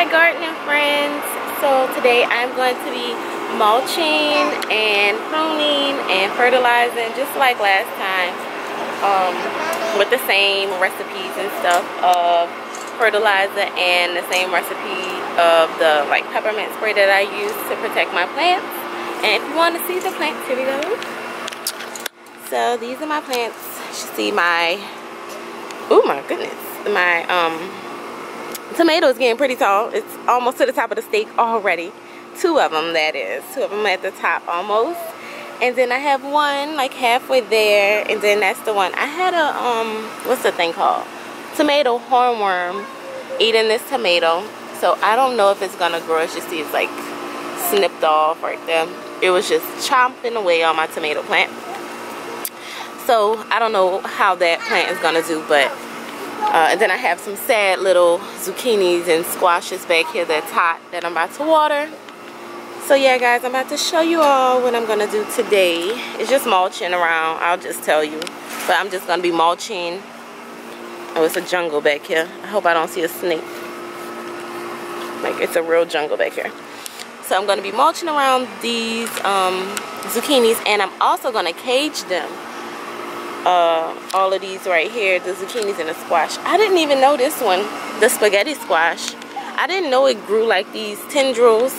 Hi gardening friends. So today I'm going to be mulching and pruning and fertilizing just like last time um, with the same recipes and stuff of fertilizer and the same recipe of the like peppermint spray that I use to protect my plants. And if you want to see the plants, here we go. So these are my plants. You see my, oh my goodness, my um tomato is getting pretty tall. It's almost to the top of the stake already. Two of them, that is. Two of them at the top almost. And then I have one like halfway there. And then that's the one. I had a, um, what's the thing called? Tomato hornworm eating this tomato. So I don't know if it's going to grow. You see, it's like snipped off right there. It was just chomping away on my tomato plant. So I don't know how that plant is going to do. But uh, and then I have some sad little zucchinis and squashes back here that's hot that I'm about to water. So yeah guys, I'm about to show you all what I'm going to do today. It's just mulching around, I'll just tell you. But I'm just going to be mulching. Oh, it's a jungle back here. I hope I don't see a snake. Like it's a real jungle back here. So I'm going to be mulching around these um, zucchinis and I'm also going to cage them uh, all of these right here, the zucchinis and the squash. I didn't even know this one, the spaghetti squash. I didn't know it grew like these tendrils.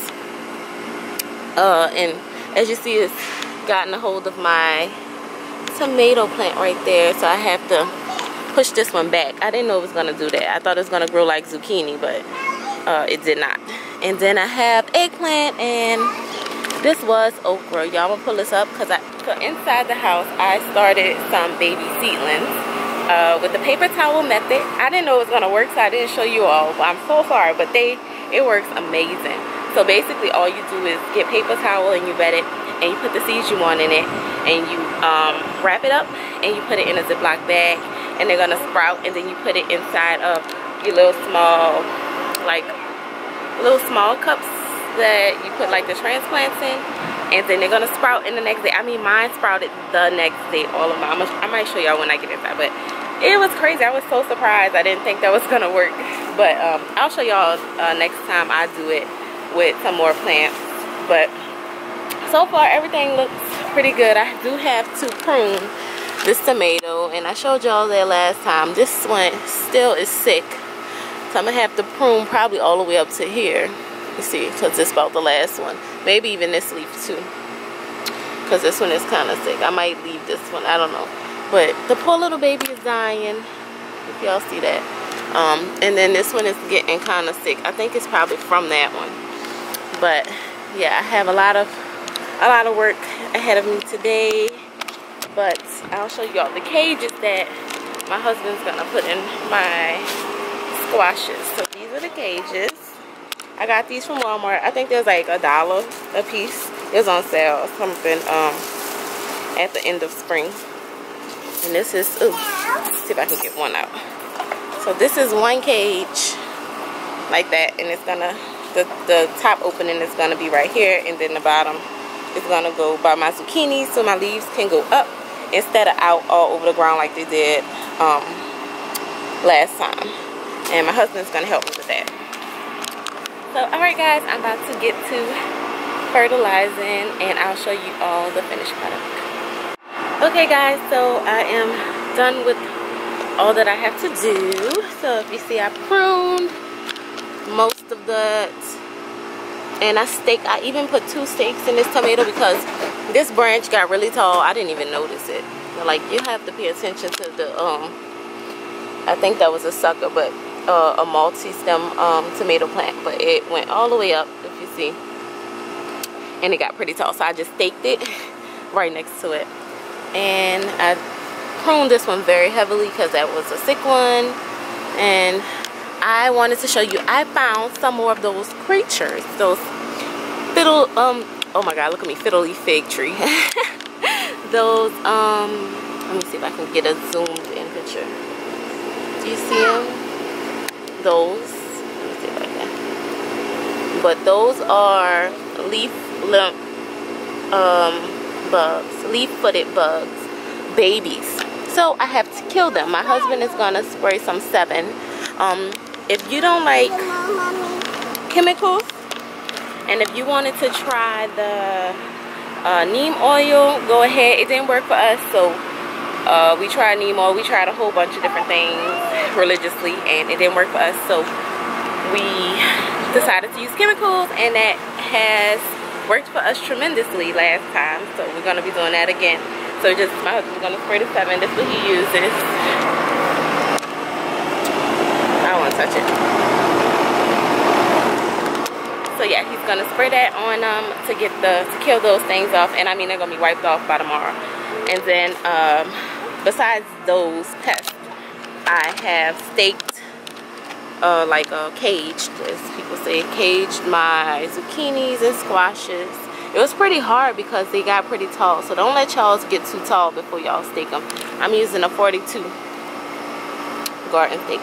Uh, and as you see, it's gotten a hold of my tomato plant right there. So I have to push this one back. I didn't know it was going to do that. I thought it was going to grow like zucchini, but uh, it did not. And then I have eggplant and this was okra. Y'all gonna pull this up because I so inside the house I started some baby seedlings uh, with the paper towel method. I didn't know it was gonna work, so I didn't show you all. I'm so sorry, but they it works amazing. So basically, all you do is get paper towel and you wet it, and you put the seeds you want in it, and you um, wrap it up, and you put it in a Ziploc bag, and they're gonna sprout, and then you put it inside of your little small, like little small cups that you put like the transplants in and then they're gonna sprout in the next day. I mean mine sprouted the next day all of mine. I might show y'all when i get inside but it was crazy. I was so surprised. I didn't think that was gonna work. But um, i'll show y'all uh, next time i do it with some more plants. But so far everything looks pretty good. I do have to prune this tomato and i showed y'all that last time. This one still is sick. So i'm gonna have to prune probably all the way up to here you see, because it's about the last one. Maybe even this leaf too. Because this one is kind of sick. I might leave this one. I don't know. But the poor little baby is dying. If y'all see that. Um, and then this one is getting kind of sick. I think it's probably from that one. But yeah, I have a lot of a lot of work ahead of me today. But I'll show you all the cages that my husband's gonna put in my squashes. So these are the cages. I got these from Walmart. I think there's like a dollar a piece. It was on sale something um at the end of spring. And this is ooh, see if I can get one out. So this is one cage like that and it's gonna the, the top opening is gonna be right here and then the bottom is gonna go by my zucchini so my leaves can go up instead of out all over the ground like they did um, last time. And my husband's gonna help me with that. So, alright guys, I'm about to get to fertilizing and I'll show you all the finished product. Okay guys, so I am done with all that I have to do. So if you see I pruned most of that and I stake I even put two stakes in this tomato because this branch got really tall. I didn't even notice it. Like you have to pay attention to the, um, I think that was a sucker, but uh, a multi-stem um, tomato plant but it went all the way up if you see. And it got pretty tall so I just staked it right next to it. And I pruned this one very heavily because that was a sick one. And I wanted to show you I found some more of those creatures those fiddle um oh my god look at me fiddly fig tree. Those um let me see if I can get a zoomed in picture do you see them those but those are leaf um, bugs leaf-footed bugs babies so I have to kill them my husband is gonna spray some Sevin um, if you don't like chemicals. And if you wanted to try the uh, neem oil, go ahead. It didn't work for us, so uh, we tried Nemo. We tried a whole bunch of different things religiously, and it didn't work for us. So we decided to use chemicals, and that has worked for us tremendously last time. So we're gonna be doing that again. So just my husband's gonna spray the Sevin. This is what he uses. I don't wanna touch it. So yeah, he's gonna spray that on um to get the to kill those things off. And I mean they're gonna be wiped off by tomorrow. And then um besides those pests, I have staked uh, like a caged, as people say, caged my zucchinis and squashes it was pretty hard because they got pretty tall. So don't let y'all get too tall before y'all stake them. I'm using a 42 garden stake.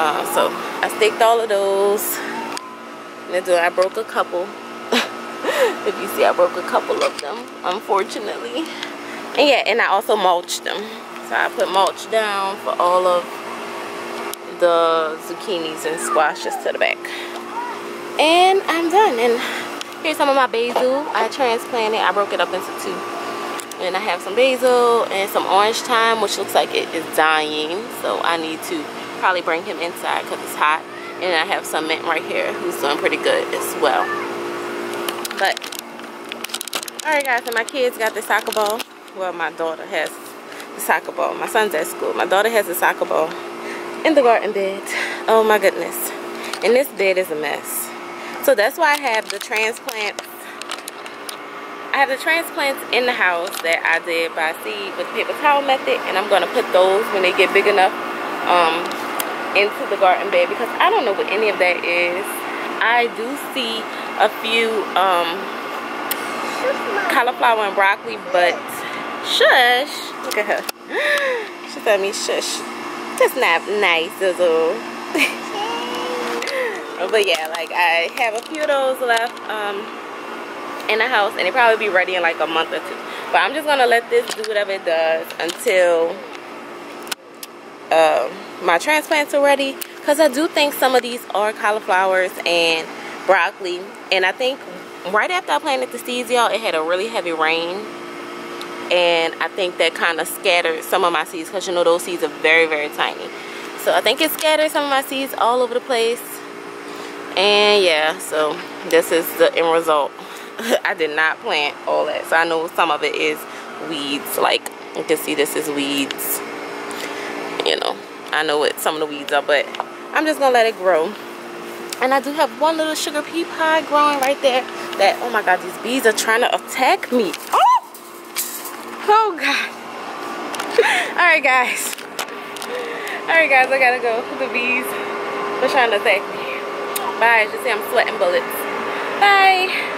Uh, so I staked all of those. And then I broke a couple. if you see, I broke a couple of them, unfortunately. And yeah, and I also mulched them. So I put mulch down for all of the zucchinis and squashes to the back. And I'm done. And Here's some of my basil. I transplanted. I broke it up into two. And I have some basil and some orange thyme, which looks like it is dying. So I need to probably bring him inside because it's hot. And I have some mint right here who's doing pretty good as well. But, alright guys, and my kids got the soccer ball. Well, my daughter has the soccer ball. My son's at school. My daughter has the soccer ball in the garden bed. Oh my goodness. And this bed is a mess. So that's why I have the transplants. I have the transplants in the house that I did by seed with the paper towel method. And I'm going to put those when they get big enough um, into the garden bed. Because I don't know what any of that is. I do see a few um, cauliflower and broccoli. But shush. Look at her. She told me shush. That's not nice, Zizzle. but yeah like i have a few of those left um in the house and it probably be ready in like a month or two but i'm just gonna let this do whatever it does until um, my transplants are ready because i do think some of these are cauliflowers and broccoli and i think right after i planted the seeds y'all it had a really heavy rain and i think that kind of scattered some of my seeds because you know those seeds are very very tiny. So i think it scattered some of my seeds all over the place. And yeah so this is the end result. I did not plant all that so I know some of it is weeds. Like you can see this is weeds. You know I know what some of the weeds are but I'm just gonna let it grow. And I do have one little sugar pea pie growing right there that oh my god these bees are trying to attack me. Oh oh god all right guys all right guys I gotta go the bees are trying to attack me Bye. Just see I'm sweating bullets. Bye.